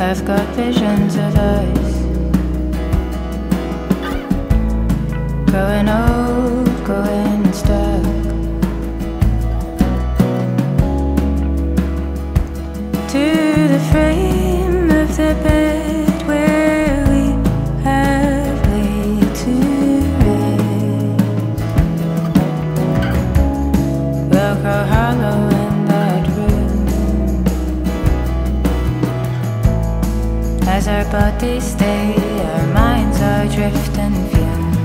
I've got visions of us growing. As our bodies stay, our minds are drifting.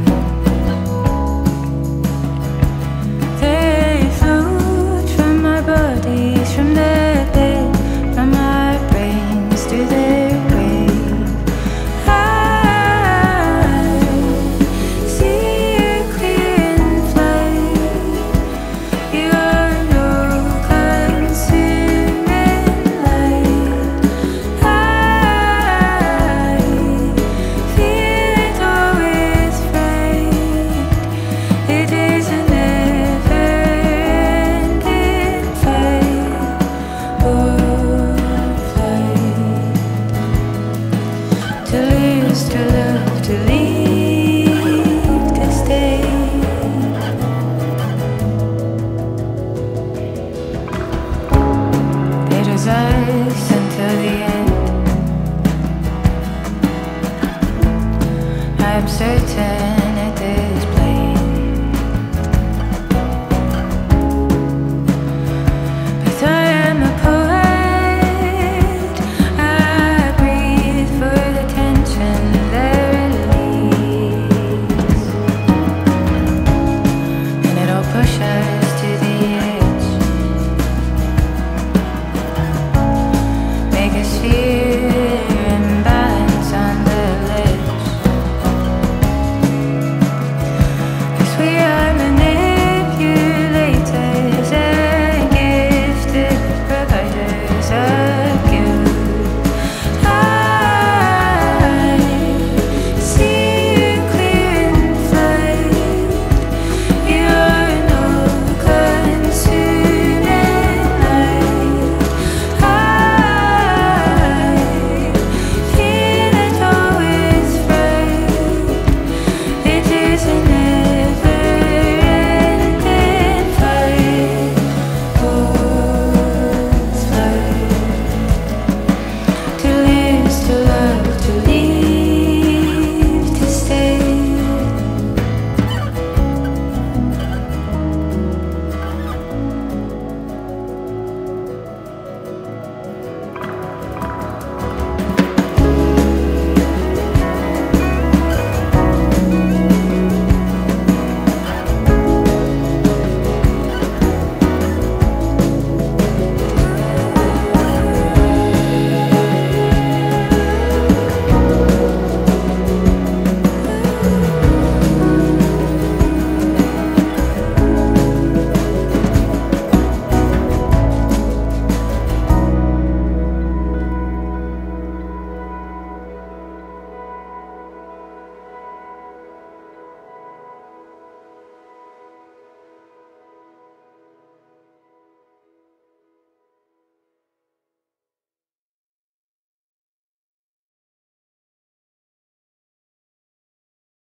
I'm certain.